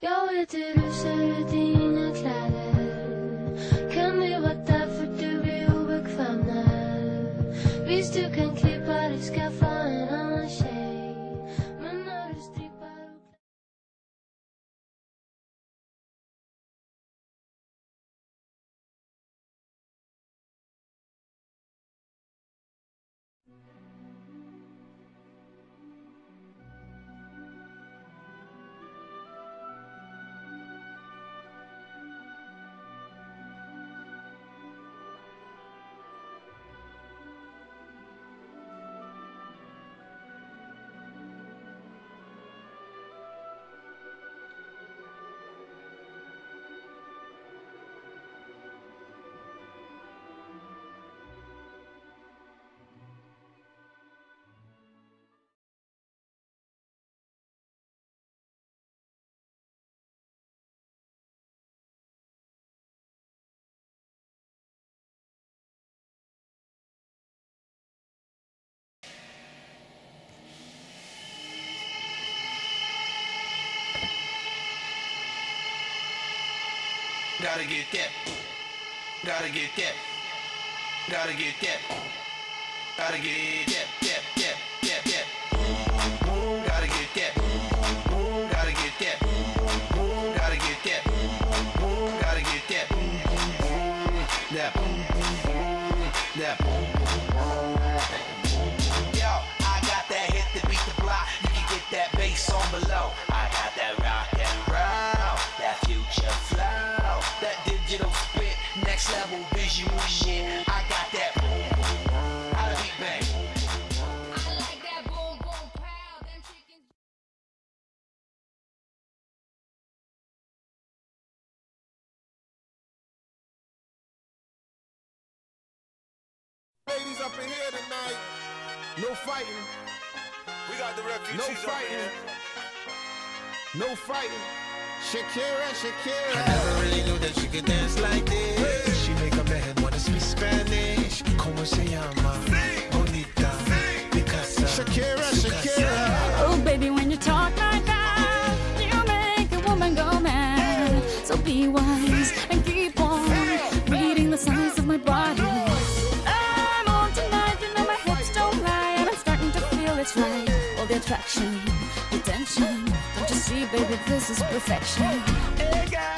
Jag vet hur du ser ut i dina kläder Kan det vara därför du blir obekväm när Visst du kan klippa dig, skaffa en annan tjej. Men när du strippar och Gotta get that. Gotta get that. Gotta get that. Gotta get that. Level shit. I got that. How to beat bang. I like that boom boom pow. Them chickens. Ladies up in here tonight. No fighting. We got the No refugees up fighting. here. No fighting. Shakira, Shakira. I never really knew that she could dance like this. She make a man wanna speak Spanish. Como se llama? Bonita. Picasa. Shakira, su casa. Shakira. Oh, baby, when you talk like that, you make a woman go mad. So be wise and keep on reading the signs of my body. I'm on tonight, you know my hips don't lie, and I'm starting to feel it's right. All the attraction, the tension. Don't baby, this is perfection. Hey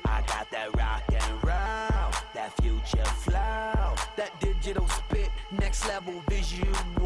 Digital spit, next level that.